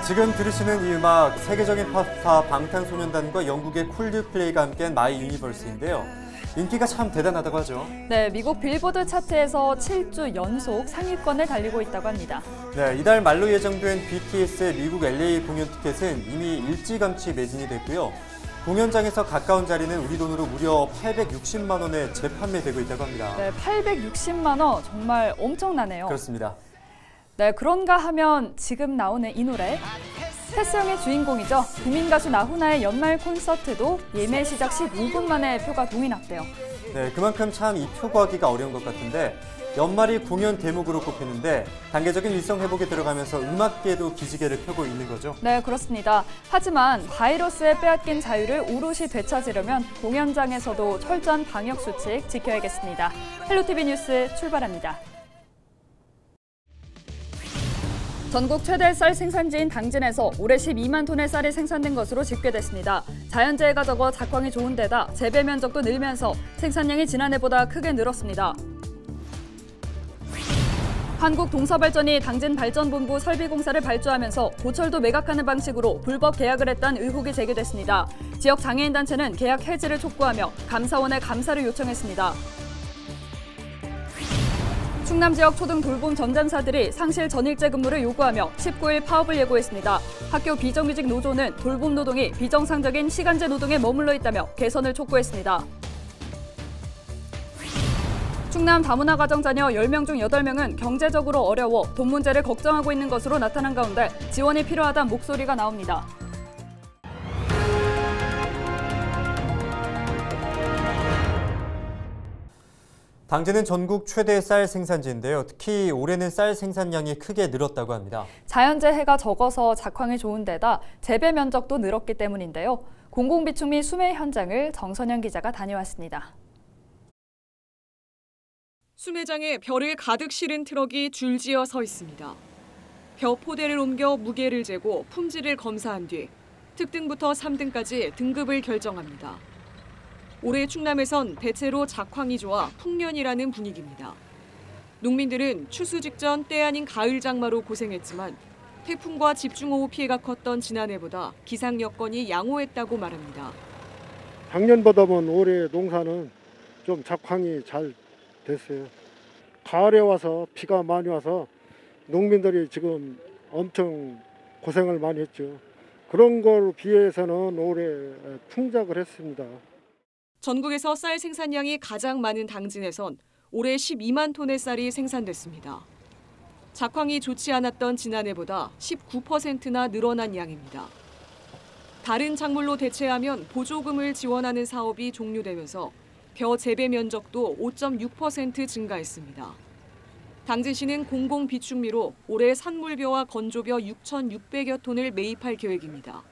네, 지금 들으시는 이 음악 세계적인 팝스타 방탄소년단과 영국의 콜드플레이가 함께한 My Universe인데요. 인기가 참 대단하다고 하죠. 네, 미국 빌보드 차트에서 7주 연속 상위권을 달리고 있다고 합니다. 네, 이달 말로 예정된 BTS의 미국 LA 공연 티켓은 이미 일찌감치 매진이 됐고요. 공연장에서 가까운 자리는 우리 돈으로 무려 860만 원에 재판매되고 있다고 합니다. 네, 860만 원 정말 엄청나네요. 그렇습니다. 네, 그런가 하면 지금 나오는 이 노래 패스형의 주인공이죠. 국민 가수 나훈아의 연말 콘서트도 예매 시작 15분 만에 표가 동이 났대요. 네, 그만큼 참 이 표 구하기가 어려운 것 같은데 연말이 공연 대목으로 꼽히는데 단계적인 일상 회복에 들어가면서 음악계도 기지개를 펴고 있는 거죠. 네, 그렇습니다. 하지만 바이러스에 빼앗긴 자유를 오롯이 되찾으려면 공연장에서도 철저한 방역 수칙 지켜야겠습니다. 헬로티비 뉴스 출발합니다. 전국 최대 쌀 생산지인 당진에서 올해 12만 톤의 쌀이 생산된 것으로 집계됐습니다. 자연재해가 적어 작황이 좋은 데다 재배 면적도 늘면서 생산량이 지난해보다 크게 늘었습니다. 한국동서발전이 당진발전본부 설비공사를 발주하면서 고철도 매각하는 방식으로 불법 계약을 했다는 의혹이 제기됐습니다. 지역 장애인단체는 계약 해지를 촉구하며 감사원에 감사를 요청했습니다. 충남 지역 초등 돌봄 전담사들이 상실 전일제 근무를 요구하며 19일 파업을 예고했습니다. 학교 비정규직 노조는 돌봄 노동이 비정상적인 시간제 노동에 머물러 있다며 개선을 촉구했습니다. 충남 다문화 가정 자녀 10명 중 8명은 경제적으로 어려워 돈 문제를 걱정하고 있는 것으로 나타난 가운데 지원이 필요하다는 목소리가 나옵니다. 당진은 전국 최대 쌀 생산지인데요. 특히 올해는 쌀 생산량이 크게 늘었다고 합니다. 자연재해가 적어서 작황이 좋은 데다 재배 면적도 늘었기 때문인데요. 공공비축 및 수매 현장을 정선영 기자가 다녀왔습니다. 수매장에 벼를 가득 실은 트럭이 줄지어 서 있습니다. 벼 포대를 옮겨 무게를 재고 품질을 검사한 뒤 특등부터 3등까지 등급을 결정합니다. 올해 충남에선 대체로 작황이 좋아 풍년이라는 분위기입니다. 농민들은 추수 직전 때 아닌 가을 장마로 고생했지만 태풍과 집중호우 피해가 컸던 지난해보다 기상 여건이 양호했다고 말합니다. 작년보다는 올해 농사는 좀 작황이 잘 됐어요. 가을에 와서 비가 많이 와서 농민들이 지금 엄청 고생을 많이 했죠. 그런 걸 비해서는 올해 풍작을 했습니다. 전국에서 쌀 생산량이 가장 많은 당진에선 올해 12만 톤의 쌀이 생산됐습니다. 작황이 좋지 않았던 지난해보다 19%나 늘어난 양입니다. 다른 작물로 대체하면 보조금을 지원하는 사업이 종료되면서 벼 재배 면적도 5.6% 증가했습니다. 당진시는 공공 비축미로 올해 산물벼와 건조벼 6,600여 톤을 매입할 계획입니다.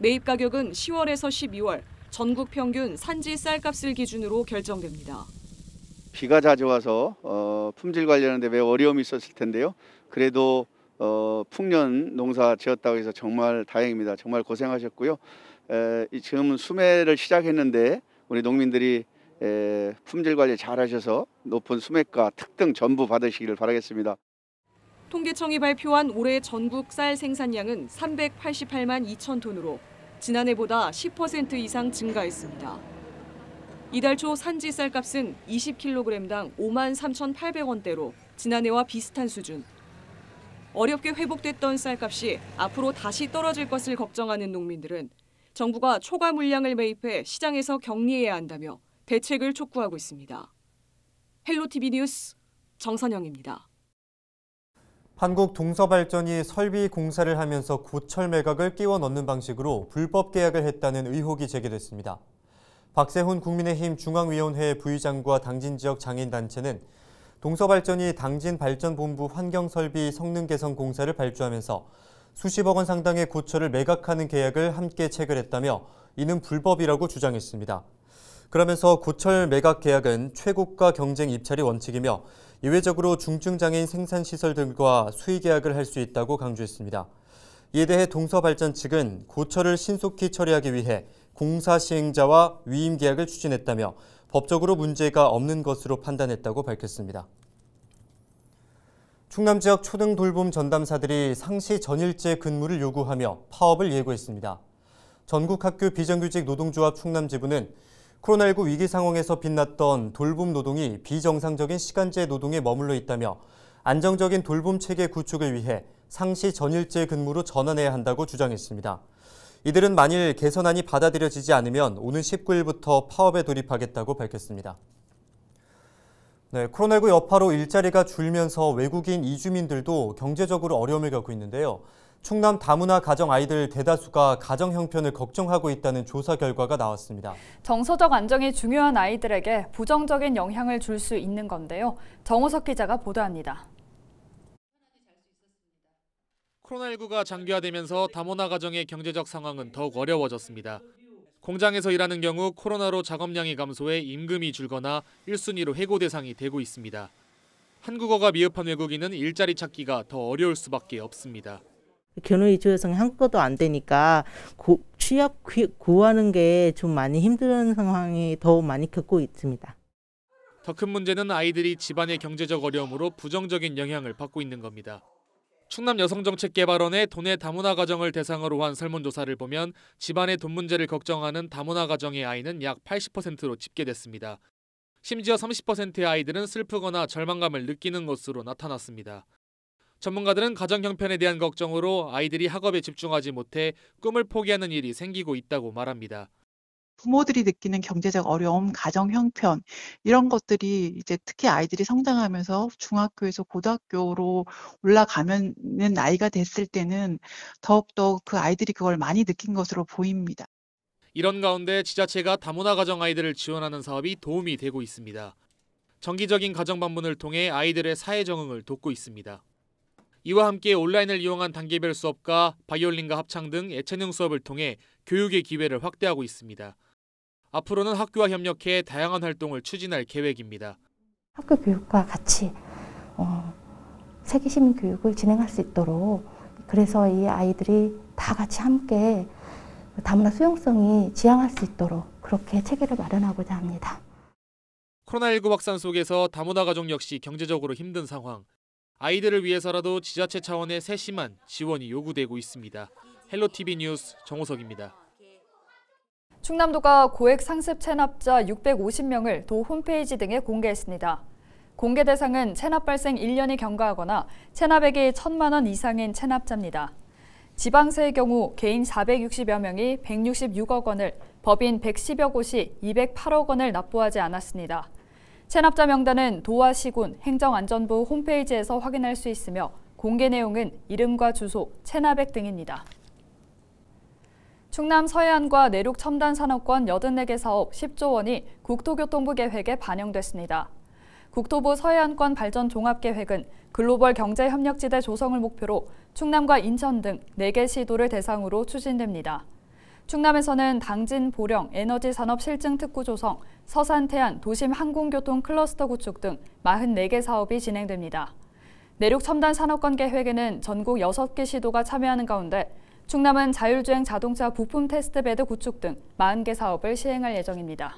매입 가격은 10월에서 12월 전국 평균 산지 쌀값을 기준으로 결정됩니다. 비가 자주 와서 어, 품질 관리하는데 매우 어려움이 있었을 텐데요. 그래도 어, 풍년 농사 지었다고 해서 정말 다행입니다. 정말 고생하셨고요. 에, 지금 수매를 시작했는데 우리 농민들이 에, 품질 관리 잘하셔서 높은 수매가 특등 전부 받으시기를 바라겠습니다. 통계청이 발표한 올해 전국 쌀 생산량은 388만 2천 톤으로 지난해보다 10% 이상 증가했습니다. 이달 초 산지 쌀값은 20kg당 5만 3,800원대로 지난해와 비슷한 수준. 어렵게 회복됐던 쌀값이 앞으로 다시 떨어질 것을 걱정하는 농민들은 정부가 초과 물량을 매입해 시장에서 격리해야 한다며 대책을 촉구하고 있습니다. 헬로티비 뉴스 정선영입니다. 한국 동서발전이 설비 공사를 하면서 고철 매각을 끼워 넣는 방식으로 불법 계약을 했다는 의혹이 제기됐습니다. 박세훈 국민의힘 중앙위원회 부의장과 당진 지역 장애인단체는 동서발전이 당진 발전본부 환경설비 성능 개선 공사를 발주하면서 수십억 원 상당의 고철을 매각하는 계약을 함께 체결했다며 이는 불법이라고 주장했습니다. 그러면서 고철 매각 계약은 최고가 경쟁 입찰이 원칙이며 예외적으로 중증장애인 생산시설들과 수의 계약을 할 수 있다고 강조했습니다. 이에 대해 동서발전 측은 고철을 신속히 처리하기 위해 공사 시행자와 위임 계약을 추진했다며 법적으로 문제가 없는 것으로 판단했다고 밝혔습니다. 충남 지역 초등 돌봄 전담사들이 상시 전일제 근무를 요구하며 파업을 예고했습니다. 전국학교 비정규직 노동조합 충남지부는 코로나19 위기 상황에서 빛났던 돌봄 노동이 비정상적인 시간제 노동에 머물러 있다며 안정적인 돌봄 체계 구축을 위해 상시 전일제 근무로 전환해야 한다고 주장했습니다. 이들은 만일 개선안이 받아들여지지 않으면 오는 19일부터 파업에 돌입하겠다고 밝혔습니다. 네, 코로나19 여파로 일자리가 줄면서 외국인 이주민들도 경제적으로 어려움을 겪고 있는데요. 충남 다문화 가정 아이들 대다수가 가정 형편을 걱정하고 있다는 조사 결과가 나왔습니다. 정서적 안정이 중요한 아이들에게 부정적인 영향을 줄 수 있는 건데요. 정호석 기자가 보도합니다. 코로나19가 장기화되면서 다문화 가정의 경제적 상황은 더욱 어려워졌습니다. 공장에서 일하는 경우 코로나로 작업량이 감소해 임금이 줄거나 1순위로 해고 대상이 되고 있습니다. 한국어가 미흡한 외국인은 일자리 찾기가 더 어려울 수밖에 없습니다. 견우 이주 여성이 한국어도 안 되니까 고, 취업 구하는 게 좀 많이 힘든 상황이 더 많이 겪고 있습니다. 더 큰 문제는 아이들이 집안의 경제적 어려움으로 부정적인 영향을 받고 있는 겁니다. 충남 여성정책개발원의 돈의 다문화 가정을 대상으로 한 설문조사를 보면 집안의 돈 문제를 걱정하는 다문화 가정의 아이는 약 80%로 집계됐습니다. 심지어 30%의 아이들은 슬프거나 절망감을 느끼는 것으로 나타났습니다. 전문가들은 가정 형편에 대한 걱정으로 아이들이 학업에 집중하지 못해 꿈을 포기하는 일이 생기고 있다고 말합니다. 부모들이 느끼는 경제적 어려움, 가정 형편 이런 것들이 이제 특히 아이들이 성장하면서 중학교에서 고등학교로 올라가면은 나이가 됐을 때는 더욱더 그 아이들이 그걸 많이 느낀 것으로 보입니다. 이런 가운데 지자체가 다문화 가정 아이들을 지원하는 사업이 도움이 되고 있습니다. 정기적인 가정 방문을 통해 아이들의 사회 적응을 돕고 있습니다. 이와 함께 온라인을 이용한 단계별 수업과 바이올린과 합창 등 예체능 수업을 통해 교육의 기회를 확대하고 있습니다. 앞으로는 학교와 협력해 다양한 활동을 추진할 계획입니다. 학교 교육과 같이 어, 세계 시민 교육을 진행할 수 있도록 그래서 이 아이들이 다 같이 함께 다문화 수용성이 지향할 수 있도록 그렇게 체계를 마련하고자 합니다. 코로나19 확산 속에서 다문화 가족 역시 경제적으로 힘든 상황. 아이들을 위해서라도 지자체 차원의 세심한 지원이 요구되고 있습니다. 헬로티비 뉴스 정호석입니다. 충남도가 고액 상습 체납자 650명을 도 홈페이지 등에 공개했습니다. 공개 대상은 체납 발생 1년이 경과하거나 체납액이 1천만 원 이상인 체납자입니다. 지방세의 경우 개인 460여 명이 166억 원을, 법인 110여 곳이 208억 원을 납부하지 않았습니다. 체납자 명단은 도와 시군 행정안전부 홈페이지에서 확인할 수 있으며 공개 내용은 이름과 주소, 체납액 등입니다. 충남 서해안과 내륙 첨단 산업권 84개 사업 10조 원이 국토교통부 계획에 반영됐습니다. 국토부 서해안권 발전 종합계획은 글로벌 경제협력지대 조성을 목표로 충남과 인천 등 4개 시도를 대상으로 추진됩니다. 충남에서는 당진, 보령, 에너지 산업 실증 특구 조성, 서산, 태안, 도심 항공교통 클러스터 구축 등 44개 사업이 진행됩니다. 내륙 첨단 산업권 계획에는 전국 6개 시도가 참여하는 가운데 충남은 자율주행 자동차 부품 테스트 베드 구축 등 40개 사업을 시행할 예정입니다.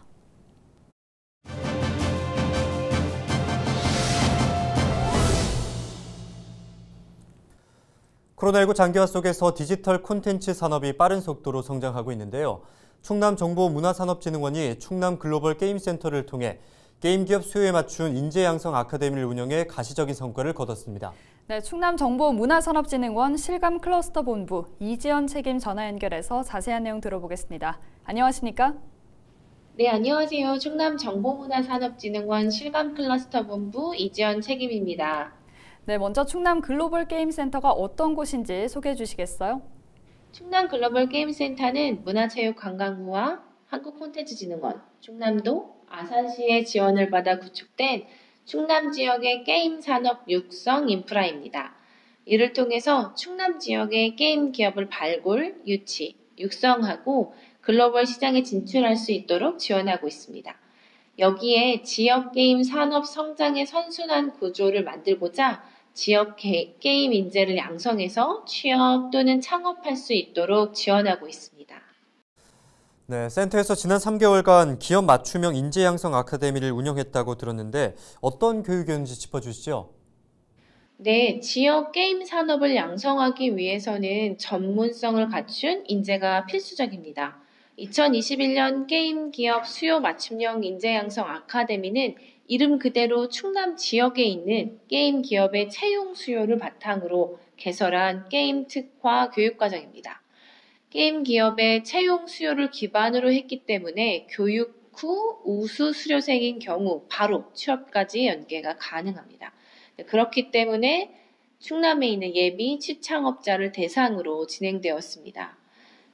코로나19 장기화 속에서 디지털 콘텐츠 산업이 빠른 속도로 성장하고 있는데요. 충남정보문화산업진흥원이 충남 글로벌 게임센터를 통해 게임 기업 수요에 맞춘 인재 양성 아카데미를 운영해 가시적인 성과를 거뒀습니다. 네, 충남정보문화산업진흥원 실감 클러스터 본부 이지연 책임 전화 연결해서 자세한 내용 들어보겠습니다. 안녕하십니까? 네, 안녕하세요. 충남정보문화산업진흥원 실감 클러스터 본부 이지연 책임입니다. 네, 먼저 충남 글로벌 게임 센터가 어떤 곳인지 소개해 주시겠어요? 충남 글로벌 게임 센터는 문화체육관광부와 한국콘텐츠진흥원, 충남도, 아산시의 지원을 받아 구축된 충남 지역의 게임 산업 육성 인프라입니다. 이를 통해서 충남 지역의 게임 기업을 발굴, 유치, 육성하고 글로벌 시장에 진출할 수 있도록 지원하고 있습니다. 여기에 지역 게임 산업 성장의 선순환 구조를 만들고자 지역 게임 인재를 양성해서 취업 또는 창업할 수 있도록 지원하고 있습니다. 네, 센터에서 지난 3개월간 기업 맞춤형 인재 양성 아카데미를 운영했다고 들었는데 어떤 교육이었는지 짚어주시죠. 네, 지역 게임 산업을 양성하기 위해서는 전문성을 갖춘 인재가 필수적입니다. 2021년 게임 기업 수요 맞춤형 인재 양성 아카데미는 이름 그대로 충남 지역에 있는 게임 기업의 채용 수요를 바탕으로 개설한 게임 특화 교육과정입니다. 게임 기업의 채용 수요를 기반으로 했기 때문에 교육 후 우수 수료생인 경우 바로 취업까지 연계가 가능합니다. 그렇기 때문에 충남에 있는 예비 취창업자를 대상으로 진행되었습니다.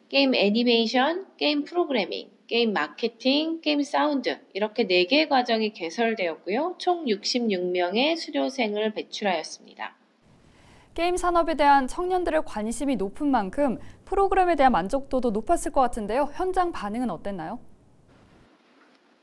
게임 애니메이션, 게임 프로그래밍, 게임 마케팅, 게임 사운드 이렇게 4개 과정이 개설되었고요. 총 66명의 수료생을 배출하였습니다. 게임 산업에 대한 청년들의 관심이 높은 만큼 프로그램에 대한 만족도도 높았을 것 같은데요. 현장 반응은 어땠나요?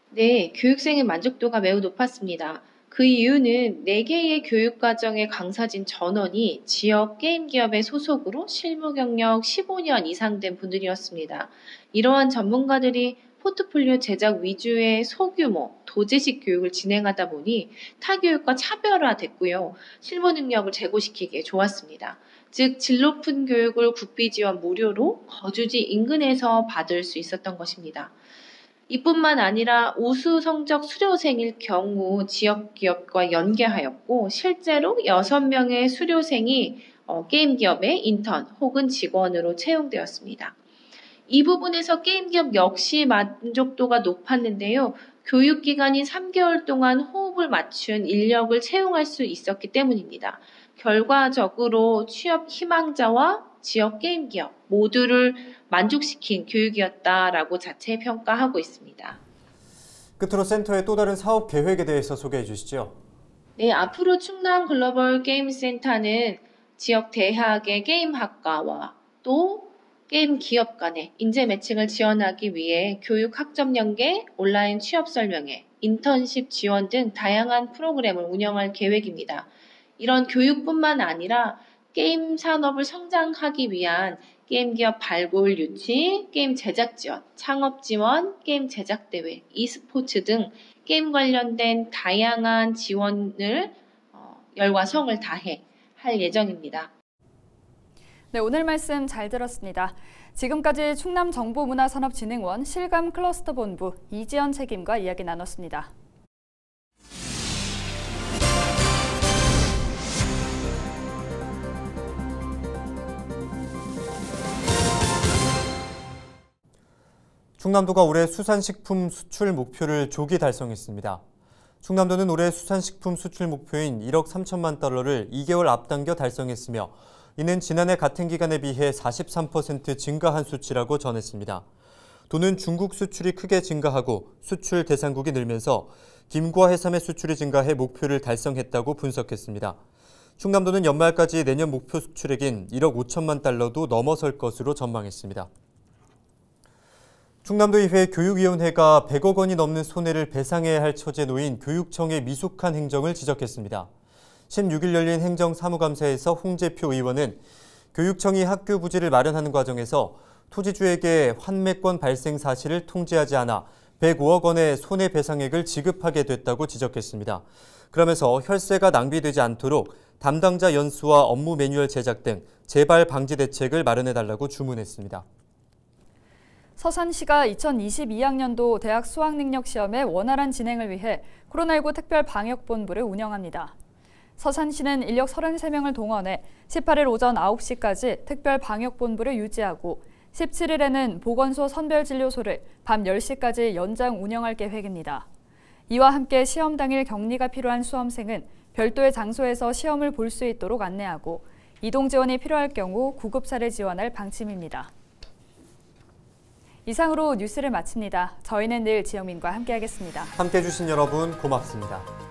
네, 교육생의 만족도가 매우 높았습니다. 그 이유는 4개의 교육과정의 강사진 전원이 지역 게임 기업의 소속으로 실무 경력 15년 이상 된 분들이었습니다. 이러한 전문가들이 포트폴리오 제작 위주의 소규모 도제식 교육을 진행하다 보니 타교육과 차별화됐고요. 실무 능력을 제고시키기에 좋았습니다. 즉, 질 높은 교육을 국비 지원 무료로 거주지 인근에서 받을 수 있었던 것입니다. 이뿐만 아니라 우수 성적 수료생일 경우 지역 기업과 연계하였고 실제로 6명의 수료생이 어, 게임 기업의 인턴 혹은 직원으로 채용되었습니다. 이 부분에서 게임 기업 역시 만족도가 높았는데요. 교육기간인 3개월 동안 호흡을 맞춘 인력을 채용할 수 있었기 때문입니다. 결과적으로 취업 희망자와 지역 게임 기업 모두를 만족시킨 교육이었다라고 자체 평가하고 있습니다. 끝으로 센터의 또 다른 사업 계획에 대해서 소개해 주시죠. 네, 앞으로 충남 글로벌 게임 센터는 지역 대학의 게임 학과와 또 게임 기업 간의 인재 매칭을 지원하기 위해 교육 학점 연계, 온라인 취업 설명회, 인턴십 지원 등 다양한 프로그램을 운영할 계획입니다. 이런 교육뿐만 아니라 게임 산업을 성장하기 위한 게임 기업 발굴 유치, 게임 제작 지원, 창업 지원, 게임 제작 대회, e스포츠 등 게임 관련된 다양한 지원을 어, 열과 성을 다해 할 예정입니다. 네, 오늘 말씀 잘 들었습니다. 지금까지 충남정보문화산업진흥원 실감 클러스터 본부 이지연 책임과 이야기 나눴습니다. 충남도가 올해 수산식품 수출 목표를 조기 달성했습니다. 충남도는 올해 수산식품 수출 목표인 1억 3천만 달러를 2개월 앞당겨 달성했으며 이는 지난해 같은 기간에 비해 43% 증가한 수치라고 전했습니다. 도는 중국 수출이 크게 증가하고 수출 대상국이 늘면서 김과 해삼의 수출이 증가해 목표를 달성했다고 분석했습니다. 충남도는 연말까지 내년 목표 수출액인 1억 5천만 달러도 넘어설 것으로 전망했습니다. 충남도의회 교육위원회가 100억 원이 넘는 손해를 배상해야 할 처지에 놓인 교육청의 미숙한 행정을 지적했습니다. 16일 열린 행정사무감사에서 홍재표 의원은 교육청이 학교 부지를 마련하는 과정에서 토지주에게 환매권 발생 사실을 통지하지 않아 105억 원의 손해배상액을 지급하게 됐다고 지적했습니다. 그러면서 혈세가 낭비되지 않도록 담당자 연수와 업무 매뉴얼 제작 등 재발 방지 대책을 마련해달라고 주문했습니다. 서산시가 2022학년도 대학 수학능력시험의 원활한 진행을 위해 코로나19 특별방역본부를 운영합니다. 서산시는 인력 33명을 동원해 18일 오전 9시까지 특별방역본부를 유지하고 17일에는 보건소 선별진료소를 밤 10시까지 연장 운영할 계획입니다. 이와 함께 시험 당일 격리가 필요한 수험생은 별도의 장소에서 시험을 볼 수 있도록 안내하고 이동 지원이 필요할 경우 구급차를 지원할 방침입니다. 이상으로 뉴스를 마칩니다. 저희는 늘 지영민과 함께하겠습니다. 함께해 주신 여러분 고맙습니다.